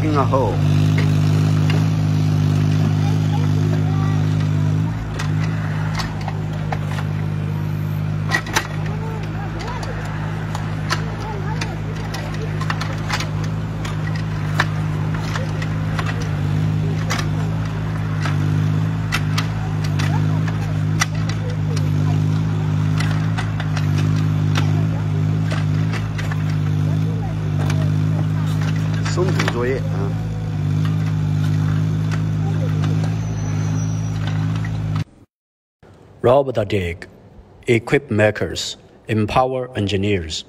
digging a hole. Rob the Dig, Equip Makers, Empower Engineers.